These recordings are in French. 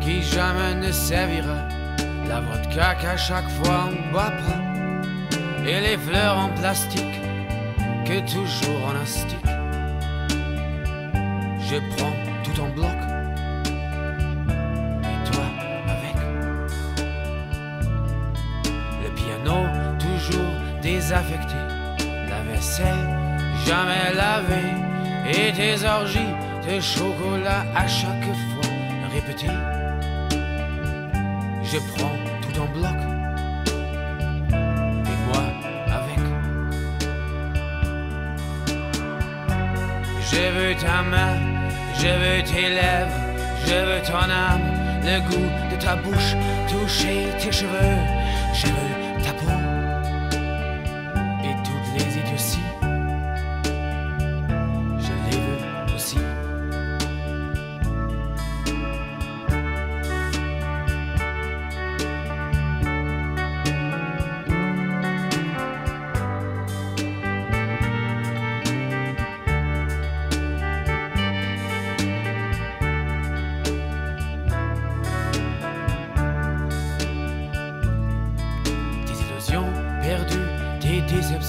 qui jamais ne servira, la vodka qu'à chaque fois on boit pas, et les fleurs en plastique que toujours en astique. Je prends tout en bloc, et toi avec. Le piano toujours désaffecté, la vaisselle jamais lavée, et tes orgies de chocolat à chaque fois répétées. Je prends tout en bloc. Et moi avec. Je veux ta main, je veux tes lèvres, je veux ton âme, le goût de ta bouche, toucher tes cheveux, je veux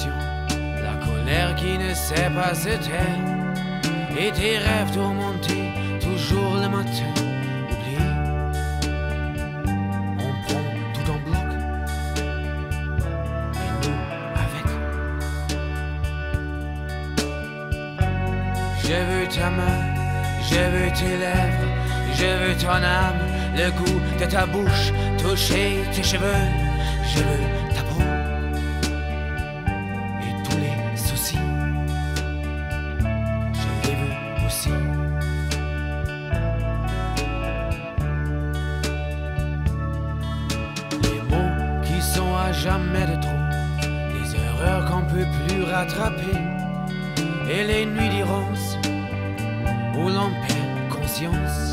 la colère qui ne sait pas se taire, et tes rêves tourmentés, toujours le matin, oubliés. On prend tout en bloc, et nous avec. Je veux ta main, je veux tes lèvres, je veux ton âme, le goût de ta bouche, toucher tes cheveux, je veux ta peau jamais de trop, les erreurs qu'on peut plus rattraper, et les nuits d'errance où l'on perd conscience.